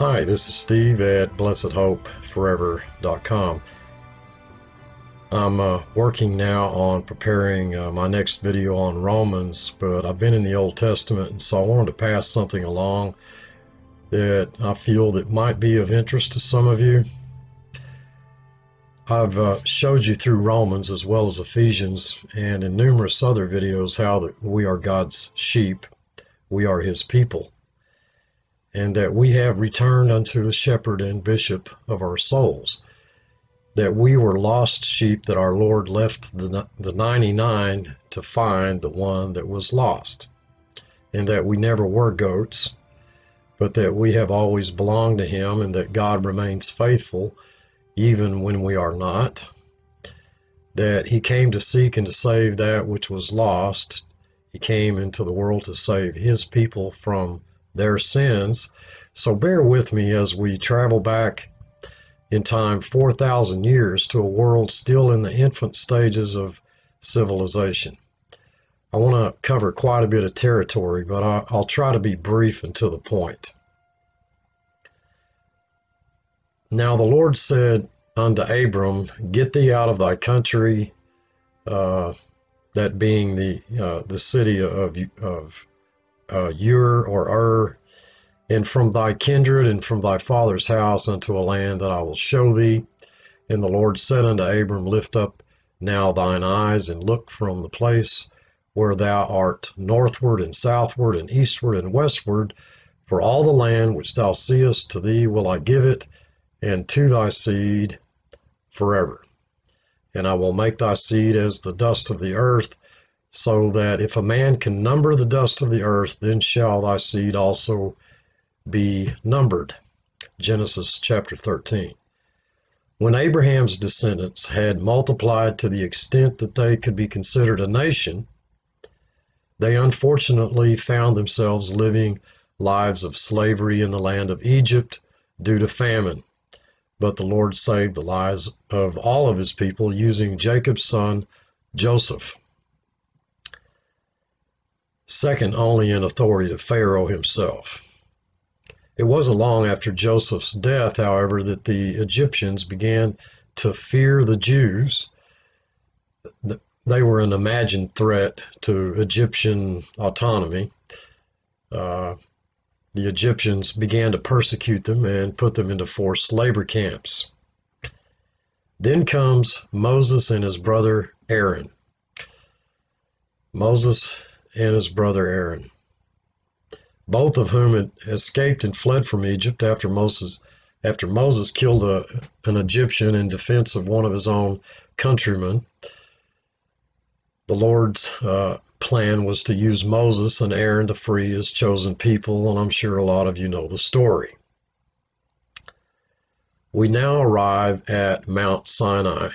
Hi, this is Steve at blessedhopeforever.com. I'm uh, working now on preparing uh, my next video on Romans, but I've been in the Old Testament, and so I wanted to pass something along that I feel that might be of interest to some of you. I've uh, showed you through Romans as well as Ephesians and in numerous other videos how that we are God's sheep, we are His people, and that we have returned unto the shepherd and bishop of our souls that we were lost sheep that our Lord left the, the 99 to find the one that was lost, and that we never were goats, but that we have always belonged to Him, and that God remains faithful even when we are not, that He came to seek and to save that which was lost. He came into the world to save His people from their sins. So bear with me as we travel back in time 4,000 years to a world still in the infant stages of civilization. I want to cover quite a bit of territory, but I, will try to be brief and to the point. Now the Lord said unto Abram, Get thee out of thy country, uh, that being the uh, the city of of uh, Ur or Ur, and from thy kindred and from thy father's house unto a land that I will show thee. And the Lord said unto Abram, Lift up now thine eyes and look from the place where thou art northward and southward and eastward and westward, for all the land which thou seest to thee will I give it, and to thy seed forever. And I will make thy seed as the dust of the earth, so that if a man can number the dust of the earth, then shall thy seed also be numbered. Genesis chapter 13. When Abraham's descendants had multiplied to the extent that they could be considered a nation, they unfortunately found themselves living lives of slavery in the land of Egypt due to famine. But the Lord saved the lives of all of his people using Jacob's son, Joseph. Second only in authority to Pharaoh himself. It wasn't long after Joseph's death, however, that the Egyptians began to fear the Jews. They were an imagined threat to Egyptian autonomy. Uh, the Egyptians began to persecute them and put them into forced labor camps. Then comes Moses and his brother Aaron. Moses and his brother Aaron both of whom had escaped and fled from Egypt after Moses after Moses killed a, an Egyptian in defense of one of his own countrymen. The Lord's uh, plan was to use Moses and Aaron to free his chosen people, and I'm sure a lot of you know the story. We now arrive at Mount Sinai.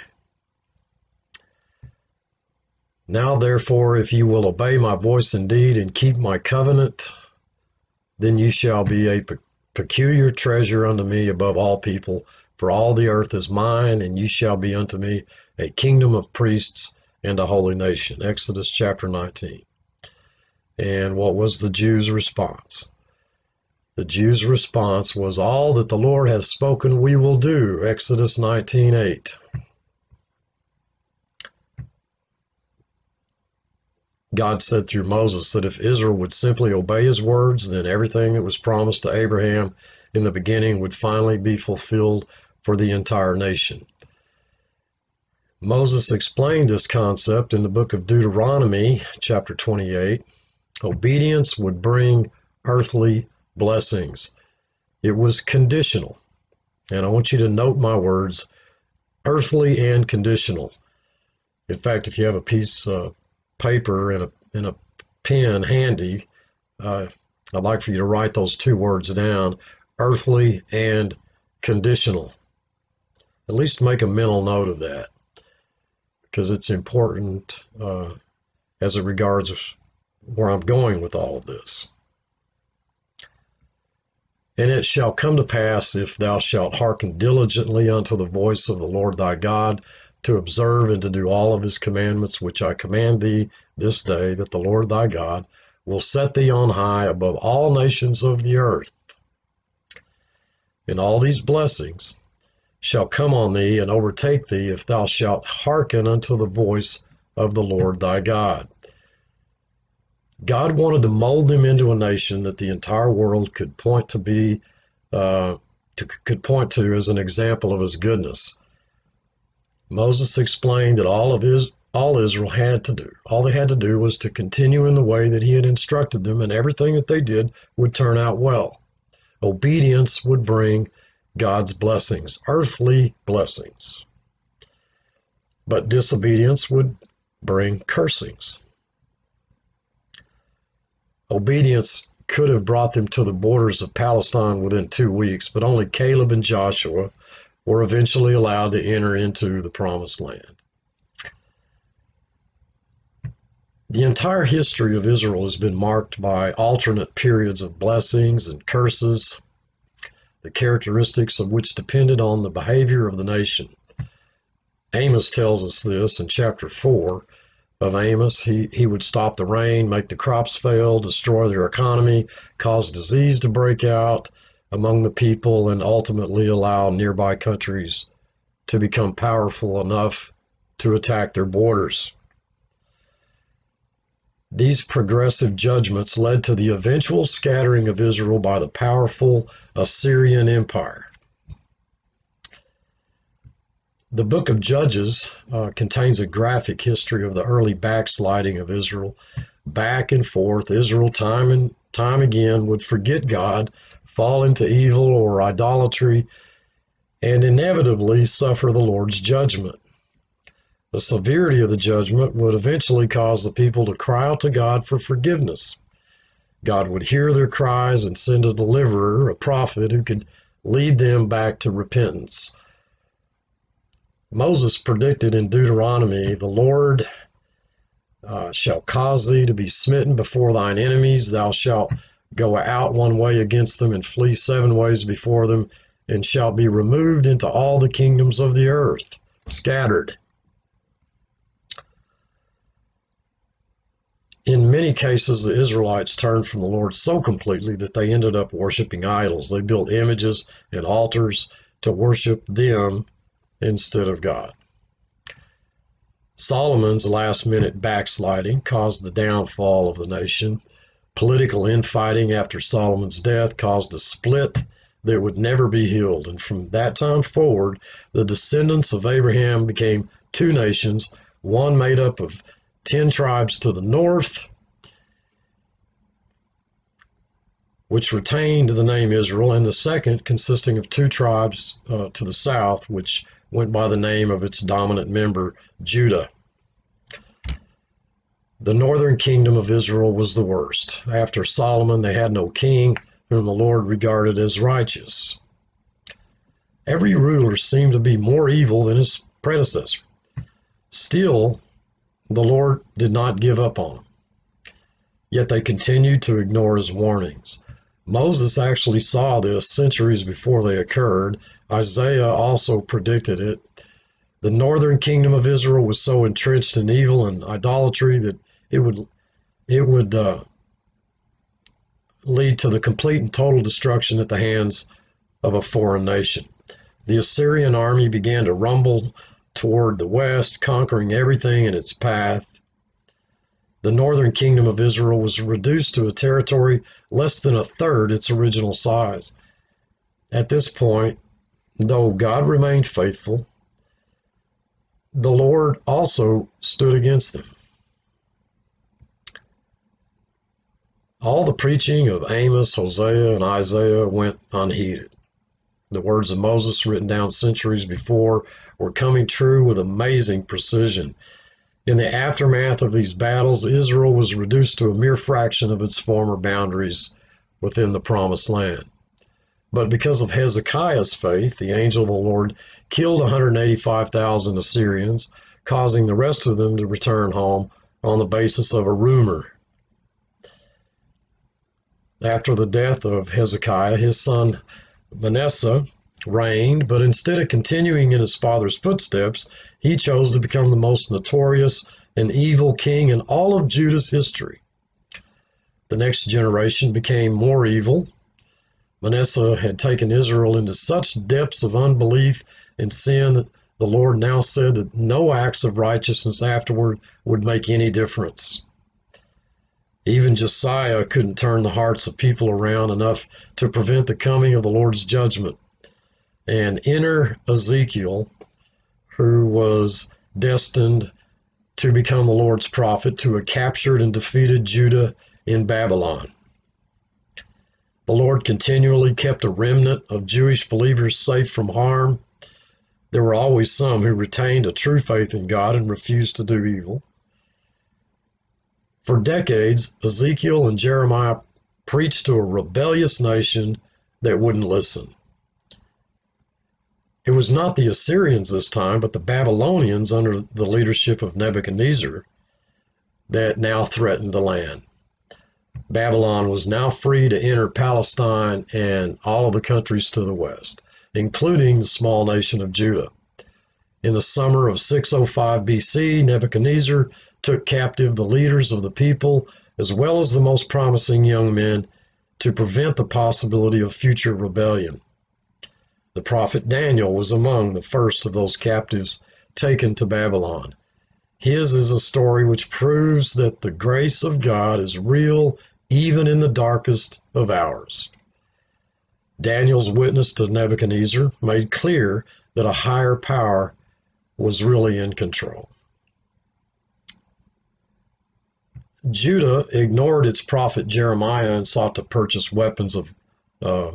Now, therefore, if you will obey my voice indeed and keep my covenant, then you shall be a peculiar treasure unto me above all people, for all the earth is mine, and you shall be unto me a kingdom of priests and a holy nation. Exodus chapter 19. And what was the Jews' response? The Jews' response was, All that the Lord hath spoken we will do. Exodus 19 8. God said through Moses that if Israel would simply obey his words, then everything that was promised to Abraham in the beginning would finally be fulfilled for the entire nation. Moses explained this concept in the book of Deuteronomy, chapter 28. Obedience would bring earthly blessings. It was conditional. And I want you to note my words earthly and conditional. In fact, if you have a piece uh, paper and a, and a pen handy, uh, I'd like for you to write those two words down earthly and conditional. At least make a mental note of that because it's important uh, as it regards where I'm going with all of this. And it shall come to pass if thou shalt hearken diligently unto the voice of the Lord thy God to observe and to do all of his commandments which I command thee this day, that the Lord thy God will set thee on high above all nations of the earth. and all these blessings shall come on thee and overtake thee if thou shalt hearken unto the voice of the Lord thy God. God wanted to mold them into a nation that the entire world could point to be uh, to, could point to as an example of his goodness. Moses explained that all of his all Israel had to do, all they had to do was to continue in the way that he had instructed them, and everything that they did would turn out well. Obedience would bring God's blessings, earthly blessings. But disobedience would bring cursings. Obedience could have brought them to the borders of Palestine within two weeks, but only Caleb and Joshua were eventually allowed to enter into the promised land. The entire history of Israel has been marked by alternate periods of blessings and curses, the characteristics of which depended on the behavior of the nation. Amos tells us this in chapter 4 of Amos. He, he would stop the rain, make the crops fail, destroy their economy, cause disease to break out among the people, and ultimately allow nearby countries to become powerful enough to attack their borders. These progressive judgments led to the eventual scattering of Israel by the powerful Assyrian Empire. The book of Judges uh, contains a graphic history of the early backsliding of Israel. Back and forth, Israel time and time again would forget God, fall into evil or idolatry, and inevitably suffer the Lord's judgment. The severity of the judgment would eventually cause the people to cry out to God for forgiveness. God would hear their cries and send a deliverer, a prophet, who could lead them back to repentance. Moses predicted in Deuteronomy, The Lord uh, shall cause thee to be smitten before thine enemies. Thou shalt go out one way against them and flee seven ways before them, and shall be removed into all the kingdoms of the earth, scattered. in many cases, the Israelites turned from the Lord so completely that they ended up worshiping idols. They built images and altars to worship them instead of God. Solomon's last minute backsliding caused the downfall of the nation. Political infighting after Solomon's death caused a split that would never be healed. And from that time forward, the descendants of Abraham became two nations, one made up of 10 tribes to the north, which retained the name Israel, and the second consisting of two tribes uh, to the south, which went by the name of its dominant member, Judah. The northern kingdom of Israel was the worst. After Solomon, they had no king whom the Lord regarded as righteous. Every ruler seemed to be more evil than his predecessor. Still, the Lord did not give up on them. Yet they continued to ignore his warnings. Moses actually saw this centuries before they occurred. Isaiah also predicted it. The northern kingdom of Israel was so entrenched in evil and idolatry that it would it would uh, lead to the complete and total destruction at the hands of a foreign nation. The Assyrian army began to rumble toward the west, conquering everything in its path. The northern kingdom of Israel was reduced to a territory less than a third its original size. At this point, though God remained faithful, the Lord also stood against them. All the preaching of Amos, Hosea, and Isaiah went unheeded. The words of Moses, written down centuries before, were coming true with amazing precision. In the aftermath of these battles, Israel was reduced to a mere fraction of its former boundaries within the Promised Land. But because of Hezekiah's faith, the angel of the Lord killed 185,000 Assyrians, causing the rest of them to return home on the basis of a rumor. After the death of Hezekiah, his son Manasseh reigned, but instead of continuing in his father's footsteps, he chose to become the most notorious and evil king in all of Judah's history. The next generation became more evil. Manasseh had taken Israel into such depths of unbelief and sin that the Lord now said that no acts of righteousness afterward would make any difference. Even Josiah couldn't turn the hearts of people around enough to prevent the coming of the Lord's judgment. And enter Ezekiel, who was destined to become the Lord's prophet to a captured and defeated Judah in Babylon. The Lord continually kept a remnant of Jewish believers safe from harm. There were always some who retained a true faith in God and refused to do evil. For decades, Ezekiel and Jeremiah preached to a rebellious nation that wouldn't listen. It was not the Assyrians this time, but the Babylonians under the leadership of Nebuchadnezzar that now threatened the land. Babylon was now free to enter Palestine and all of the countries to the west, including the small nation of Judah. In the summer of 605 BC, Nebuchadnezzar took captive the leaders of the people as well as the most promising young men to prevent the possibility of future rebellion. The prophet Daniel was among the first of those captives taken to Babylon. His is a story which proves that the grace of God is real even in the darkest of hours. Daniel's witness to Nebuchadnezzar made clear that a higher power was really in control. Judah ignored its prophet Jeremiah and sought to purchase weapons of, uh,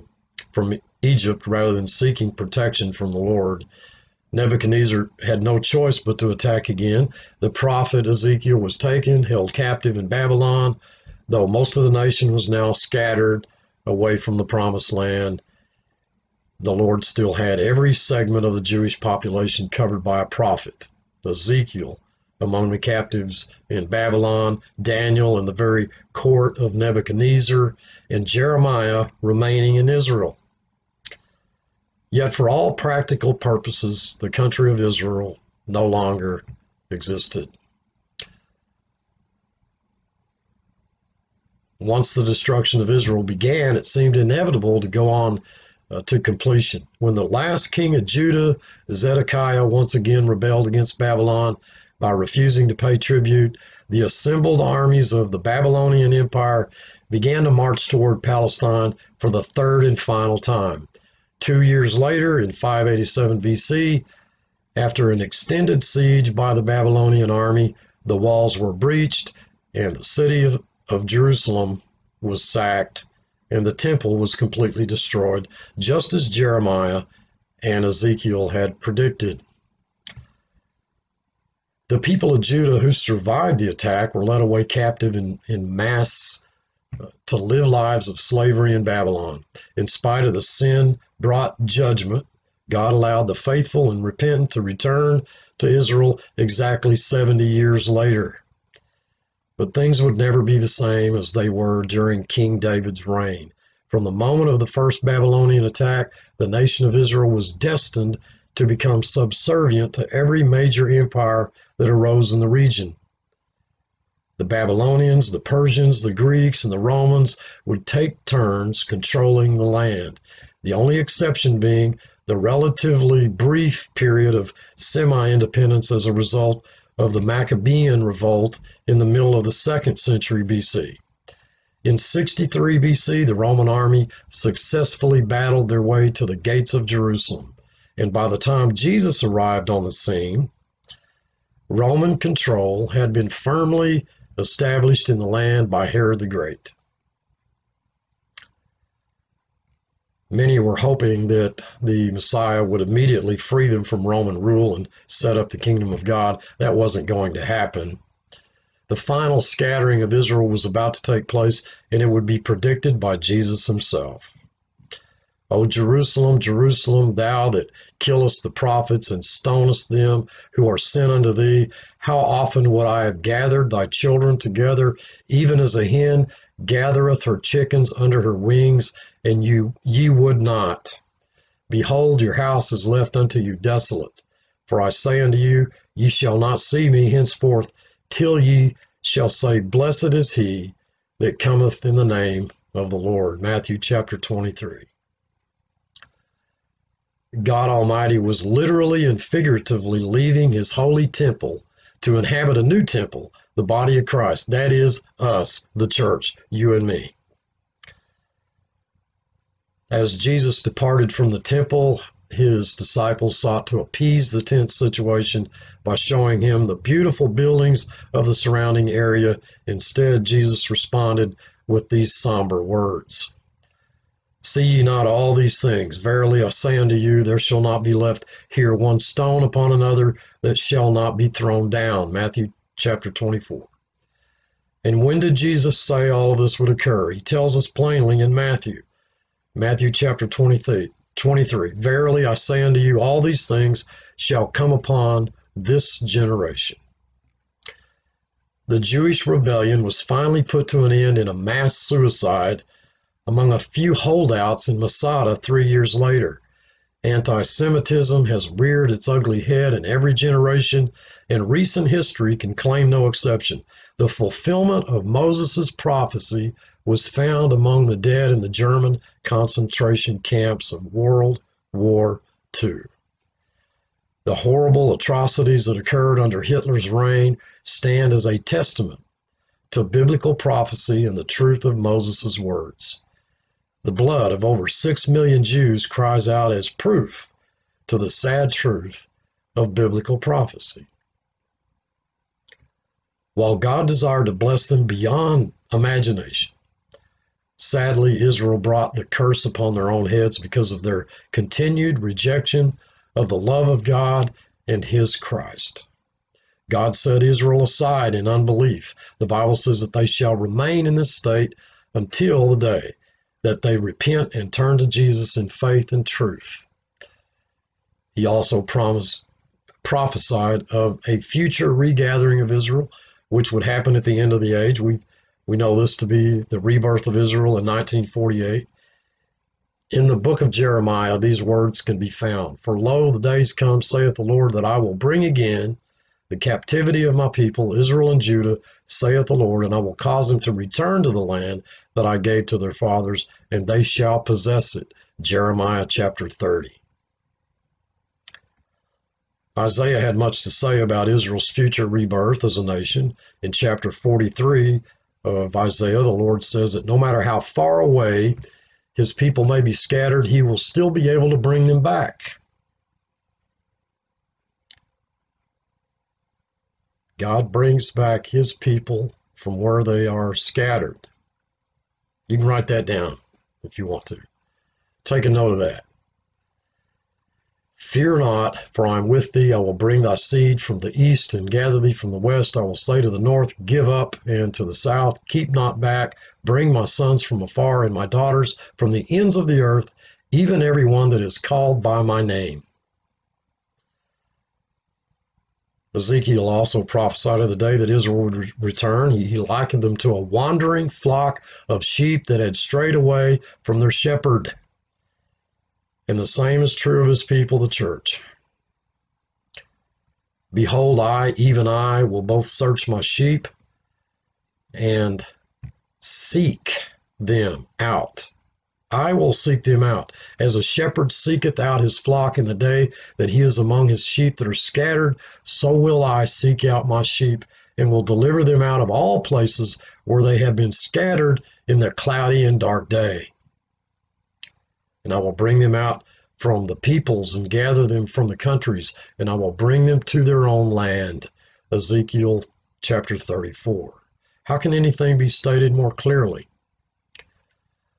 from Egypt rather than seeking protection from the Lord. Nebuchadnezzar had no choice but to attack again. The prophet Ezekiel was taken, held captive in Babylon, though most of the nation was now scattered away from the promised land the Lord still had every segment of the Jewish population covered by a prophet. Ezekiel among the captives in Babylon, Daniel in the very court of Nebuchadnezzar, and Jeremiah remaining in Israel. Yet, for all practical purposes, the country of Israel no longer existed. Once the destruction of Israel began, it seemed inevitable to go on uh, to completion. When the last king of Judah, Zedekiah, once again rebelled against Babylon by refusing to pay tribute, the assembled armies of the Babylonian Empire began to march toward Palestine for the third and final time. Two years later, in 587 BC, after an extended siege by the Babylonian army, the walls were breached and the city of, of Jerusalem was sacked and the temple was completely destroyed, just as Jeremiah and Ezekiel had predicted. The people of Judah who survived the attack were led away captive in, in mass uh, to live lives of slavery in Babylon. In spite of the sin brought judgment, God allowed the faithful and repentant to return to Israel exactly 70 years later. But things would never be the same as they were during King David's reign. From the moment of the first Babylonian attack, the nation of Israel was destined to become subservient to every major empire that arose in the region. The Babylonians, the Persians, the Greeks, and the Romans would take turns controlling the land, the only exception being the relatively brief period of semi independence as a result of the Maccabean revolt in the middle of the second century BC. In 63 BC, the Roman army successfully battled their way to the gates of Jerusalem. And by the time Jesus arrived on the scene, Roman control had been firmly established in the land by Herod the Great. Many were hoping that the Messiah would immediately free them from Roman rule and set up the kingdom of God. That wasn't going to happen. The final scattering of Israel was about to take place, and it would be predicted by Jesus himself. O Jerusalem, Jerusalem, thou that killest the prophets and stonest them who are sent unto thee, how often would I have gathered thy children together, even as a hen gathereth her chickens under her wings, and you ye would not. Behold, your house is left unto you desolate. For I say unto you, ye shall not see me henceforth till ye shall say, Blessed is he that cometh in the name of the Lord. Matthew chapter 23. God Almighty was literally and figuratively leaving his holy temple to inhabit a new temple, the body of Christ. That is us, the church, you and me. As Jesus departed from the temple, his disciples sought to appease the tense situation by showing him the beautiful buildings of the surrounding area. Instead, Jesus responded with these somber words See ye not all these things? Verily I say unto you, there shall not be left here one stone upon another that shall not be thrown down. Matthew chapter 24. And when did Jesus say all this would occur? He tells us plainly in Matthew. Matthew chapter 23, 23 Verily I say unto you, all these things shall come upon this generation. The Jewish rebellion was finally put to an end in a mass suicide among a few holdouts in Masada three years later. Anti Semitism has reared its ugly head in every generation, and recent history can claim no exception. The fulfillment of Moses' prophecy was found among the dead in the German concentration camps of World War II. The horrible atrocities that occurred under Hitler's reign stand as a testament to biblical prophecy and the truth of Moses' words. The blood of over six million Jews cries out as proof to the sad truth of biblical prophecy. While God desired to bless them beyond imagination, Sadly, Israel brought the curse upon their own heads because of their continued rejection of the love of God and His Christ. God set Israel aside in unbelief. The Bible says that they shall remain in this state until the day that they repent and turn to Jesus in faith and truth. He also promised, prophesied of a future regathering of Israel, which would happen at the end of the age. We've we know this to be the rebirth of Israel in 1948. In the book of Jeremiah, these words can be found For lo, the days come, saith the Lord, that I will bring again the captivity of my people, Israel and Judah, saith the Lord, and I will cause them to return to the land that I gave to their fathers, and they shall possess it. Jeremiah chapter 30. Isaiah had much to say about Israel's future rebirth as a nation. In chapter 43, of Isaiah, the Lord says that no matter how far away his people may be scattered, he will still be able to bring them back. God brings back his people from where they are scattered. You can write that down if you want to. Take a note of that. Fear not, for I am with thee. I will bring thy seed from the east and gather thee from the west. I will say to the north, Give up, and to the south, Keep not back. Bring my sons from afar and my daughters from the ends of the earth, even every one that is called by my name. Ezekiel also prophesied of the day that Israel would return. He, likened them to a wandering flock of sheep that had strayed away from their shepherd. And the same is true of his people, the church. Behold, I, even I, will both search my sheep and seek them out. I will seek them out, as a shepherd seeketh out his flock in the day that he is among his sheep that are scattered, so will I seek out my sheep, and will deliver them out of all places where they have been scattered in the cloudy and dark day and I will bring them out from the peoples and gather them from the countries, and I will bring them to their own land. Ezekiel chapter 34. How can anything be stated more clearly?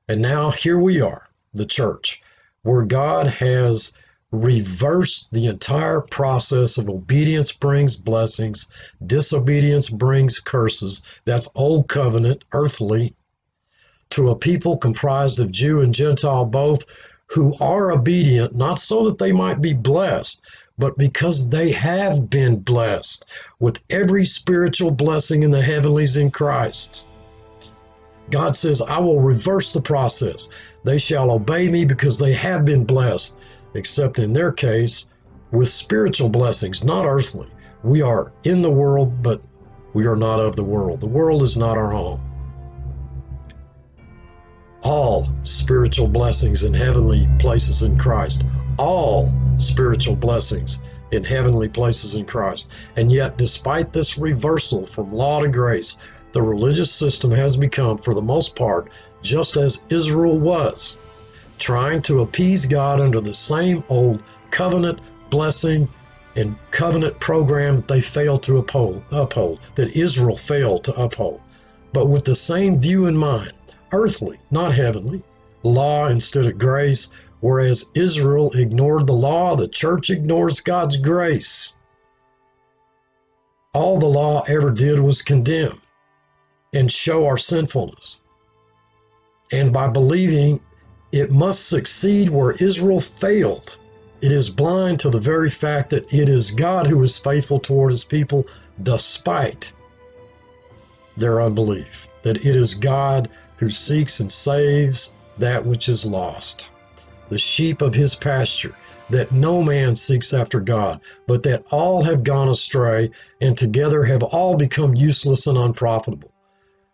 And now here we are, the church, where God has reversed the entire process of obedience brings blessings, disobedience brings curses. That's old covenant, earthly, to a people comprised of Jew and Gentile both, who are obedient, not so that they might be blessed, but because they have been blessed with every spiritual blessing in the heavenlies in Christ. God says, I will reverse the process. They shall obey me because they have been blessed, except in their case, with spiritual blessings, not earthly. We are in the world, but we are not of the world. The world is not our home all spiritual blessings in heavenly places in Christ all spiritual blessings in heavenly places in Christ. And yet, despite this reversal from law to grace, the religious system has become, for the most part, just as Israel was, trying to appease God under the same old covenant blessing and covenant program that they failed to uphold, uphold, that Israel failed to uphold, but with the same view in mind earthly, not heavenly, law instead of grace, whereas Israel ignored the law, the church ignores God's grace. All the law ever did was condemn and show our sinfulness. And by believing it must succeed where Israel failed, it is blind to the very fact that it is God who is faithful toward his people despite their unbelief, that it is God who seeks and saves that which is lost, the sheep of his pasture, that no man seeks after God, but that all have gone astray and together have all become useless and unprofitable.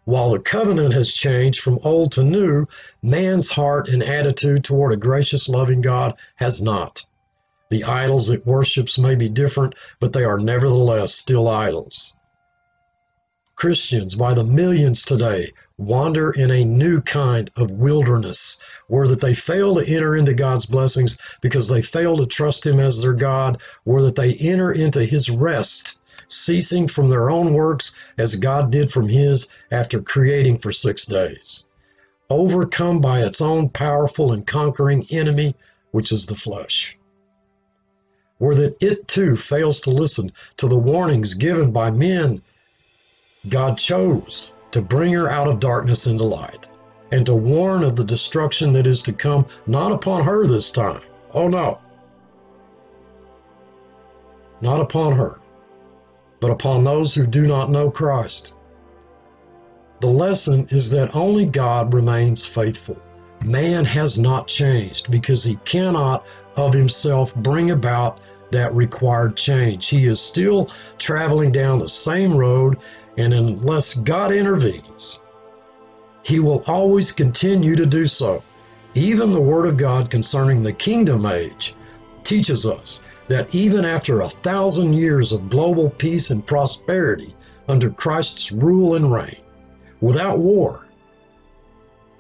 While the covenant has changed from old to new, man's heart and attitude toward a gracious, loving God has not. The idols it worships may be different, but they are nevertheless still idols. Christians by the millions today wander in a new kind of wilderness where that they fail to enter into God's blessings because they fail to trust him as their God, where that they enter into his rest, ceasing from their own works as God did from his after creating for 6 days. Overcome by its own powerful and conquering enemy, which is the flesh or that it too fails to listen to the warnings given by men God chose to bring her out of darkness into light and to warn of the destruction that is to come, not upon her this time. Oh no. Not upon her, but upon those who do not know Christ. The lesson is that only God remains faithful. Man has not changed because he cannot of himself bring about that required change. He is still traveling down the same road, and unless God intervenes, he will always continue to do so. Even the Word of God concerning the kingdom age teaches us that even after a thousand years of global peace and prosperity under Christ's rule and reign, without war,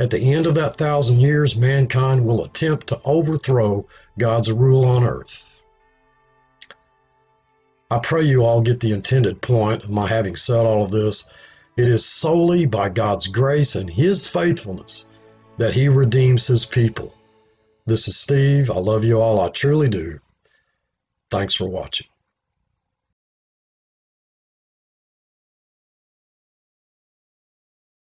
at the end of that thousand years, mankind will attempt to overthrow God's rule on earth. I pray you all get the intended point of my having said all of this. It is solely by God's grace and His faithfulness that He redeems His people. This is Steve. I love you all. I truly do. Thanks for watching.